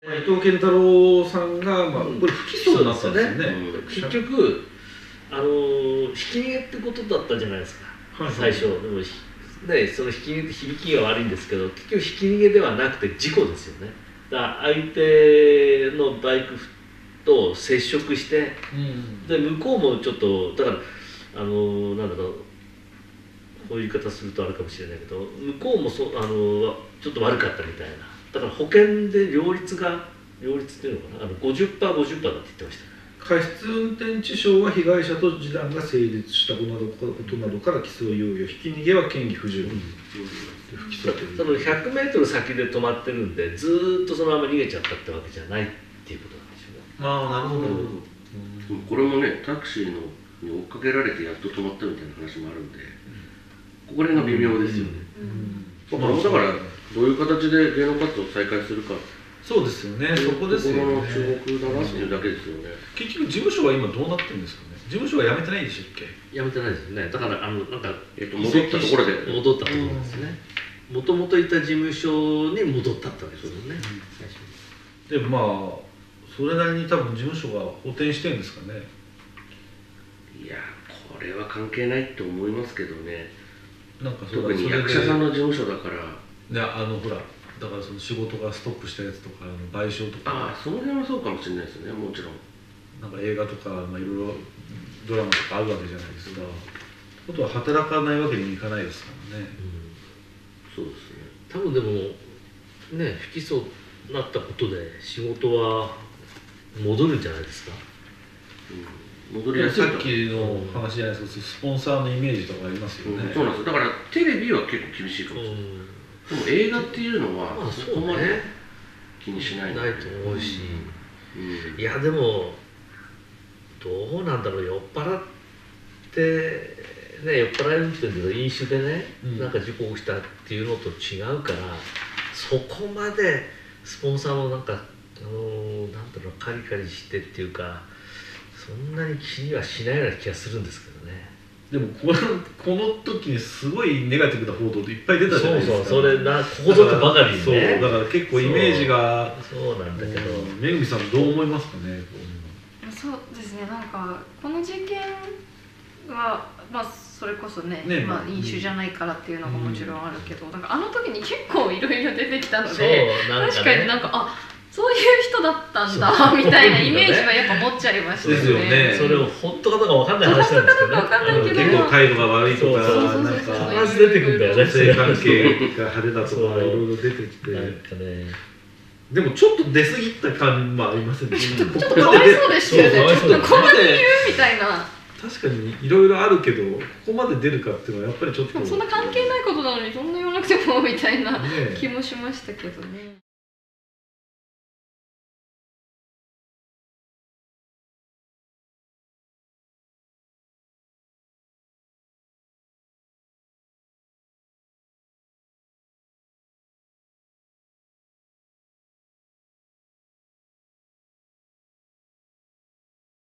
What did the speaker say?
伊藤健太郎さんが、まあ、うん。これ不起訴になったんですよね。うん結局あのーひき逃げってことだったじゃないですか、はい最初。でもそのひき逃げって響きが悪いんですけど結局ひき逃げではなくて事故ですよね。だから相手のバイクと接触してうん。で向こうもちょっとだからあのなんだろうこういう言い方するとあれかもしれないけど向こうもそあのちょっと悪かったみたいなだから保険で両立が両立っていうのかな？あの 50%50% だって言ってました。過失運転致傷は被害者と示談が成立したことなどことなどから起訴猶予ひき逃げは嫌疑不十分。で不起訴という。その 100m 先で止まってるんでずーっとそのまま逃げちゃったってわけじゃないっていうことなんでしょうね。まあなるほど、でもこれもねタクシーのに追っかけられてやっと止まったみたいな話もあるんで、ここら辺が微妙ですよね、うん。まあ、だからどういう形で芸能活動を再開するか。そうですよね。そこですよね。の注目だなっていうだけですよね、結局事務所は今どうなってるんですかね？事務所は辞めてないんでしたっけ？やめてないですよね。だからあのなんかえっと戻ったところで。戻ったところですね。もともといた事務所に戻ったってわけですよね。最初にでもまあそれなりに多分事務所が補填してるんですかね。いやこれは関係ないと思いますけどね。なんか特に役者さんの事務所だからねあのほらだからその仕事がストップしたやつとかあの賠償とか。ああその辺はそうかもしれないですねもちろん。なんか映画とか、まあ、いろいろドラマとかあるわけじゃないですか。ことは働かないわけにもいかないですからね。そうですね。多分でもね不起訴になったことで仕事は戻るんじゃないですか。うん、戻りやすいと。さっきの話じゃないですか。スポンサーのイメージとかありますよね、うん。そうなんですよ。だからテレビは結構厳しいかもしれない、でも映画っていうのはまあそこまで気にしないのでないと思うし、うん。いやでもどうなんだろう。酔っ払ってね酔っ払い運転で飲酒でね、うん。なんか事故起きたっていうのと違うからそこまでスポンサーもなんかあのーなんだろうカリカリしてっていうかそんなに気にはしないような気がするんですけどねでもこのこの時にすごいネガティブな報道でいっぱい出たじゃないですか。そうそうそれなここぞってばかりにそうね。だから結構イメージがそうなんだけど、うんめぐみさんどう思いますかねそうですねなんかこの事件はまあそれこそねねまあ、うん飲酒じゃないからっていうのがもちろんあるけど、なんかあの時に結構いろいろ出てきたのでなんか確かにねなんかあそういう人だったんだみたいなイメージはやっぱ持っちゃいましたですよね。それを本当かどうかわかんない話なんですけどねわかんないけど。結構態度が悪いとかなんか必ず出てくるんだよね。女性関係が派手だとかいろいろ出てきて。でもちょっと出過ぎた感もありませんでしたちょっとかわいそうでしたよね。ちょっとこんなに言うみたいな。確かにいろいろあるけどここまで出るかっていうのはやっぱりちょっと。そんな関係ないことなのにそんな言わなくてもみたいなね気もしましたけどね